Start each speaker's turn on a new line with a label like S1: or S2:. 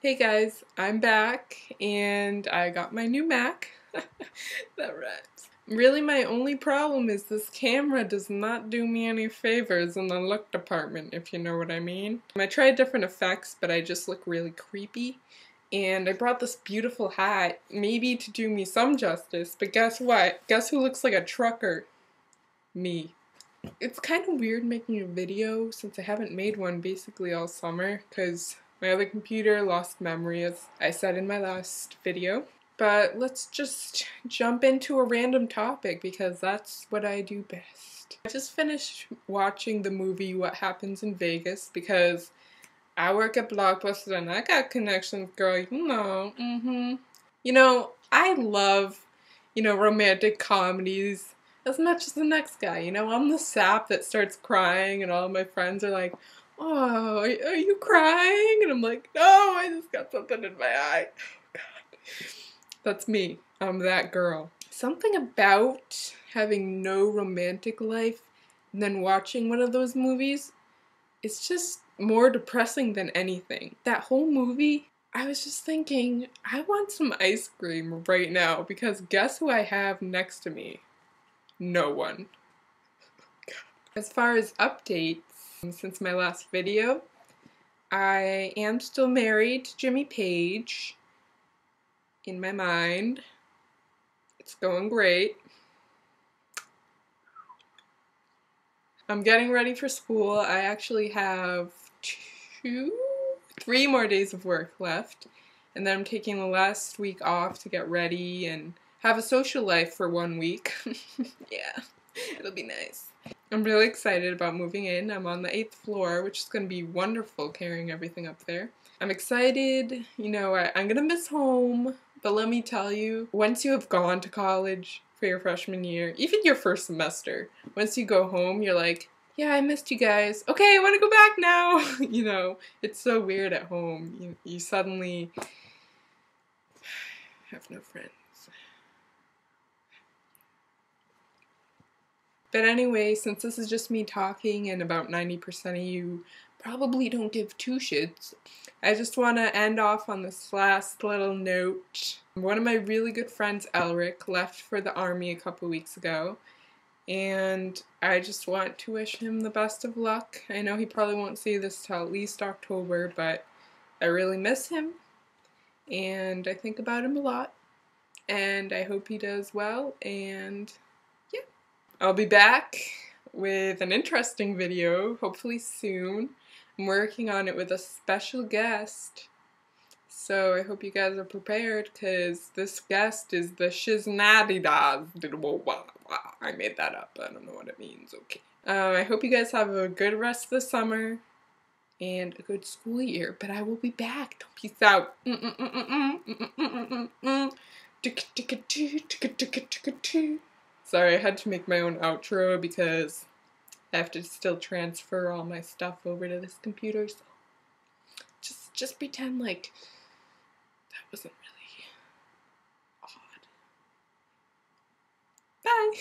S1: Hey guys, I'm back and I got my new Mac. that rhymes. Really my only problem is this camera does not do me any favors in the look department, if you know what I mean. I tried different effects, but I just look really creepy. And I brought this beautiful hat, maybe to do me some justice, but guess what? Guess who looks like a trucker? Me. It's kind of weird making a video since I haven't made one basically all summer, because my other computer lost memory as I said in my last video. But let's just jump into a random topic because that's what I do best. I just finished watching the movie What Happens in Vegas because I work at Blockbuster and I got connections, girl, you know. Mm-hmm. You know, I love, you know, romantic comedies as much as the next guy. You know, I'm the sap that starts crying and all my friends are like, oh, are, you crying? And I'm like, no, I just got something in my eye. God. That's me. I'm that girl. Something about having no romantic life and then watching one of those movies, it's just more depressing than anything. That whole movie, I was just thinking, I want some ice cream right now because guess who I have next to me? No one. As far as updates, since my last video. I am still married to Jimmy Page in my mind. It's going great. I'm getting ready for school. I actually have two, three more days of work left. And then I'm taking the last week off to get ready and have a social life for one week. yeah, it'll be nice. I'm really excited about moving in. I'm on the eighth floor, which is going to be wonderful carrying everything up there. I'm excited, you know, I, I'm going to miss home, but let me tell you, once you have gone to college for your freshman year, even your first semester, once you go home, you're like, yeah, I missed you guys. Okay, I want to go back now. you know, it's so weird at home. You, you suddenly have no friends. But anyway, since this is just me talking and about 90% of you probably don't give two shits, I just want to end off on this last little note. One of my really good friends, Elric, left for the army a couple weeks ago. And I just want to wish him the best of luck. I know he probably won't see this till at least October, but I really miss him. And I think about him a lot. And I hope he does well. And I'll be back with an interesting video, hopefully soon. I'm working on it with a special guest. So I hope you guys are prepared because this guest is the Shiznadidas. I made that up. I don't know what it means. Okay. Um, I hope you guys have a good rest of the summer and a good school year. But I will be back. Don't peace out. Sorry, I had to make my own outro because I have to still transfer all my stuff over to this computer, so just just pretend like that wasn't really odd. Bye!